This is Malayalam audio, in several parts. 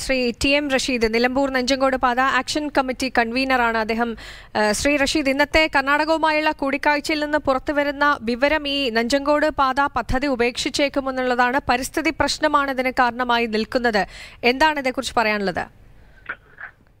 ശ്രീ ടി എം റഷീദ് നിലമ്പൂർ നെഞ്ചങ്കോട് പാത ആക്ഷൻ കമ്മിറ്റി കൺവീനറാണ് അദ്ദേഹം. ശ്രീ റഷീദ് ഇന്നത്തെ കർണാടകവുമായുള്ള കൂടിക്കാഴ്ചയിൽ നിന്ന് പുറത്തുവരുന്ന വിവരം ഈ നെഞ്ചങ്കോട് പാത പദ്ധതി ഉപേക്ഷിച്ചേക്കുമെന്നുള്ളതാണ് പരിസ്ഥിതി പ്രശ്നമാണ് ഇതിന് കാരണമായി നിൽക്കുന്നത്. എന്താണ് ഇതേക്കുറിച്ച് പറയാനുള്ളത്?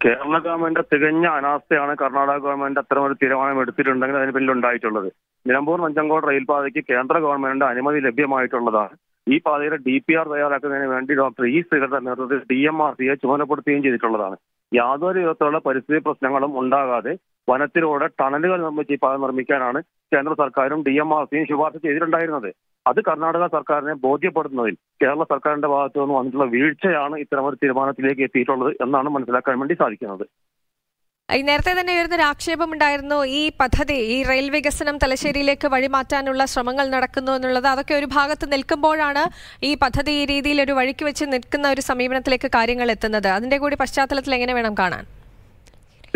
കേരള ഗവൺമെന്റ് തികഞ്ഞ അനാസ്ഥയാണ് കർണാടക ഗവൺമെന്റ് അത്തരമൊരു തീരുമാനം എടുത്തിട്ടുണ്ടെങ്കിൽ അതിന് പിന്നിലുണ്ടായിട്ടുള്ളത് നിലമ്പൂർ നഞ്ചങ്കോട് റെയിൽ പാതയ്ക്ക് കേന്ദ്ര ഗവൺമെന്റിന്റെ അനുമതി ലഭ്യമായിട്ടുള്ളതാണ്. ഈ പാതയുടെ ഡി പി ആർ തയ്യാറാക്കുന്നതിന് വേണ്ടി ഡോക്ടർ ഇ ശ്രീധരന്റെ നേതൃത്വത്തിൽ ഡി എം ആർ സിയെ ചുമതലപ്പെടുത്തുകയും ചെയ്തിട്ടുള്ളതാണ്. യാതൊരു വിധത്തിലുള്ള പരിസ്ഥിതി പ്രശ്നങ്ങളും ഉണ്ടാകാതെ വനത്തിലൂടെ ടണലുകൾ നിർമ്മിച്ച് ഈ പാത നിർമ്മിക്കാനാണ് കേന്ദ്ര സർക്കാരും ഡി എം ആർ സിയും ശുപാർശ ചെയ്തിട്ടുണ്ടായിരുന്നത്. അത് കർണാടക സർക്കാരിനെ ബോധ്യപ്പെടുത്തുന്നതിൽ കേരള സർക്കാരിന്റെ ഭാഗത്തു നിന്ന് വന്നിട്ടുള്ള വീഴ്ചയാണ് ഇത്തരമൊരു തീരുമാനത്തിലേക്ക് എത്തിയിട്ടുള്ളത് എന്നാണ് മനസ്സിലാക്കാൻ വേണ്ടി സാധിക്കുന്നത്. ഈ നേരത്തെ തന്നെ ഉയർന്നൊരു ആക്ഷേപമുണ്ടായിരുന്നു ഈ പദ്ധതി ഈ റെയിൽ വികസനം തലശ്ശേരിയിലേക്ക് വഴിമാറ്റാനുള്ള ശ്രമങ്ങൾ നടക്കുന്നു എന്നുള്ളത് അതൊക്കെ ഒരു ഭാഗത്ത് നിൽക്കുമ്പോഴാണ് ഈ പദ്ധതി ഈ രീതിയിൽ ഒരു വഴിക്ക് വെച്ച് നിൽക്കുന്ന ഒരു സമീപനത്തിലേക്ക് കാര്യങ്ങൾ എത്തുന്നത്. അതിന്റെ കൂടി പശ്ചാത്തലത്തിൽ എങ്ങനെ വേണം കാണാൻ?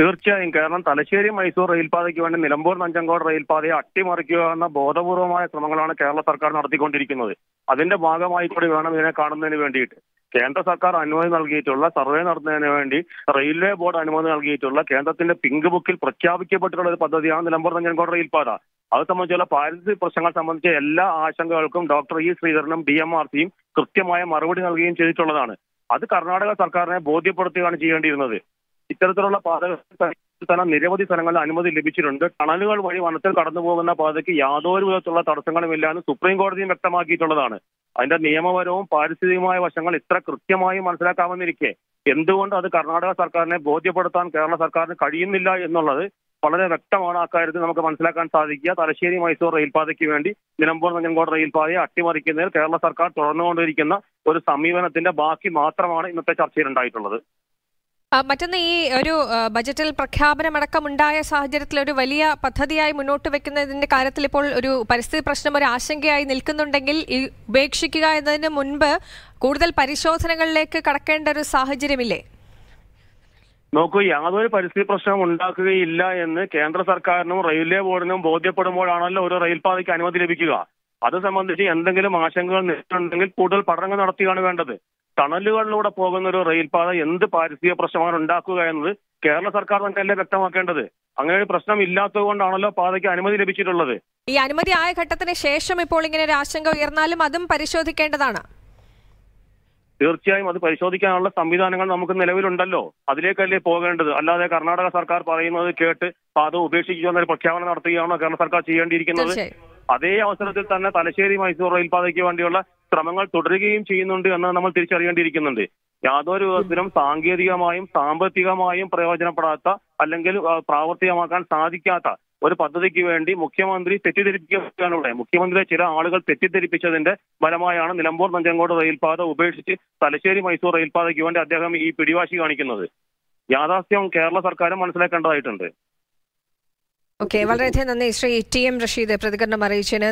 തീർച്ചയായും. കാരണം തലശ്ശേരി മൈസൂർ റെയിൽപാതയ്ക്ക് വേണ്ടി നിലമ്പൂർ നഞ്ചങ്കോട് റെയിൽപാതയെ അട്ടിമറിക്കുക എന്ന ബോധപൂർവമായ ശ്രമങ്ങളാണ് കേരള സർക്കാർ നടത്തിക്കൊണ്ടിരിക്കുന്നത്. അതിന്റെ ഭാഗമായി കൂടി വേണം ഇതിനെ കാണുന്നതിന് വേണ്ടിയിട്ട്. കേന്ദ്ര സർക്കാർ അനുമതി നൽകിയിട്ടുള്ള സർവേ നടത്തുന്നതിന് വേണ്ടി റെയിൽവേ ബോർഡ് അനുമതി നൽകിയിട്ടുള്ള കേന്ദ്രത്തിന്റെ പിങ്ക് ബുക്കിൽ പ്രഖ്യാപിക്കപ്പെട്ടിട്ടുള്ള ഒരു പദ്ധതിയാണ് നിലമ്പൂർ നഞ്ചങ്കോട് റെയിൽപാത. അത് സംബന്ധിച്ചുള്ള പാരിസ്ഥിതിക പ്രശ്നങ്ങൾ സംബന്ധിച്ച എല്ലാ ആശങ്കകൾക്കും ഡോക്ടർ ഇ ശ്രീധരനും ഡി എം ആർ സിയും കൃത്യമായ മറുപടി നൽകുകയും ചെയ്തിട്ടുള്ളതാണ്. അത് കർണാടക സർക്കാരിനെ ബോധ്യപ്പെടുത്തുകയാണ് ചെയ്യേണ്ടിയിരുന്നത്. ഇത്തരത്തിലുള്ള പാതകൾ തന്നെ നിരവധി സ്ഥലങ്ങളിൽ അനുമതി ലഭിച്ചിട്ടുണ്ട്. ടണലുകൾ വഴി വനത്തിൽ കടന്നു പോകുന്ന പാതയ്ക്ക് യാതൊരു വിധത്തിലുള്ള തടസ്സങ്ങളുമില്ല എന്ന് സുപ്രീം കോടതിയും വ്യക്തമാക്കിയിട്ടുള്ളതാണ്. അതിന്റെ നിയമപരവും പാരിസ്ഥിതികമായ വശങ്ങൾ ഇത്ര കൃത്യമായി മനസ്സിലാക്കാമെന്നിരിക്കെ എന്തുകൊണ്ട് അത് കർണാടക സർക്കാരിനെ ബോധ്യപ്പെടുത്താൻ കേരള സർക്കാരിന് കഴിയുന്നില്ല എന്നുള്ളത് വളരെ വ്യക്തമാണ് അക്കാര്യത്തിൽ നമുക്ക് മനസ്സിലാക്കാൻ സാധിക്കുക. തലശ്ശേരി മൈസൂർ റെയിൽപാതയ്ക്ക് വേണ്ടി നിലമ്പൂർ നഞ്ചൻകോട് റെയിൽപാതയെ അട്ടിമറിക്കുന്നതിൽ കേരള സർക്കാർ തുടർന്നുകൊണ്ടിരിക്കുന്ന ഒരു സമീപനത്തിന്റെ ബാക്കി മാത്രമാണ് ഇന്നത്തെ ചർച്ചയിൽ ഉണ്ടായിട്ടുള്ളത്. മറ്റൊന്ന് ഈ ഒരു ബജറ്റിൽ പ്രഖ്യാപനമടക്കം ഉണ്ടായ സാഹചര്യത്തിൽ ഒരു വലിയ പദ്ധതിയായി മുന്നോട്ട് വെക്കുന്നതിന്റെ കാര്യത്തിൽ ഇപ്പോൾ ഒരു പരിസ്ഥിതി പ്രശ്നം ഒരു ആശങ്കയായി നിൽക്കുന്നുണ്ടെങ്കിൽ ഈ ഉപേക്ഷിക്കുക എന്നതിന് മുൻപ് കൂടുതൽ പരിശോധനകളിലേക്ക് കടക്കേണ്ട ഒരു സാഹചര്യമില്ലേ? നോക്കൂ യാതൊരു പരിസ്ഥിതി പ്രശ്നം ഉണ്ടാക്കുകയില്ല എന്ന് കേന്ദ്ര സർക്കാരിനും റെയിൽവേ ബോർഡിനും ബോധ്യപ്പെടുമ്പോഴാണല്ലോ ഒരു റെയിൽപാതയ്ക്ക് അനുമതി ലഭിക്കുക. അത് സംബന്ധിച്ച് എന്തെങ്കിലും ആശങ്കകൾ നിൽക്കുന്നുണ്ടെങ്കിൽ കൂടുതൽ പഠനങ്ങൾ നടത്തുകയാണ് വേണ്ടത്. ടണലുകളിലൂടെ പോകുന്ന ഒരു റെയിൽപാത എന്ത് പാരിസ്ഥിതിക പ്രശ്നമാണ് ഉണ്ടാക്കുക എന്നത് കേരള സർക്കാർ തന്നെ അല്ലേ വ്യക്തമാക്കേണ്ടത്? അങ്ങനെ ഒരു പ്രശ്നം ഇല്ലാത്തത് കൊണ്ടാണല്ലോ പാതയ്ക്ക് അനുമതി ലഭിച്ചിട്ടുള്ളത്. ഈ അനുമതി ആയ ഘട്ടത്തിന് ശേഷം ഇപ്പോൾ ഇങ്ങനെ ഒരു ആശങ്ക ഉയർന്നാലും അതും പരിശോധിക്കേണ്ടതാണ്. തീർച്ചയായും അത് പരിശോധിക്കാനുള്ള സംവിധാനങ്ങൾ നമുക്ക് നിലവിലുണ്ടല്ലോ. അതിലേക്കല്ലേ പോകേണ്ടത്? അല്ലാതെ കർണാടക സർക്കാർ പറയുന്നത് കേട്ട് പാത ഉപേക്ഷിക്കുക എന്നൊരു പ്രഖ്യാപനം നടത്തുകയാണോ കേരള സർക്കാർ ചെയ്യേണ്ടിയിരിക്കുന്നത്? അതേ അവസരത്തിൽ തന്നെ തലശ്ശേരി മൈസൂർ റെയിൽപാതയ്ക്ക് വേണ്ടിയുള്ള ശ്രമങ്ങൾ തുടരുകയും ചെയ്യുന്നുണ്ട് എന്ന് നമ്മൾ തിരിച്ചറിയേണ്ടിയിരിക്കുന്നുണ്ട്. യാതൊരു വിധത്തിലും സാങ്കേതികമായും സാമ്പത്തികമായും പ്രയോജനപ്പെടാത്ത അല്ലെങ്കിൽ പ്രാവർത്തികമാക്കാൻ സാധിക്കാത്ത ഒരു പദ്ധതിക്ക് വേണ്ടി മുഖ്യമന്ത്രി തെറ്റിദ്ധരിപ്പിക്കാനുള്ള മുഖ്യമന്ത്രിയെ ചില ആളുകൾ തെറ്റിദ്ധരിപ്പിച്ചതിന്റെ ഫലമായാണ് നിലമ്പൂർ നഞ്ചങ്കോട് റെയിൽപാത ഉപേക്ഷിച്ച് തലശ്ശേരി മൈസൂർ റെയിൽപാതയ്ക്ക് വേണ്ടി അദ്ദേഹം ഈ പിടിവാശി കാണിക്കുന്നത്. യാഥാർത്ഥ്യം കേരള സർക്കാരും മനസ്സിലാക്കേണ്ടതായിട്ടുണ്ട്. ഓക്കെ വളരെയധികം നന്ദി ശ്രീ ടി എം റഷീദ് പ്രതികരണം അറിയിച്ചതിന്.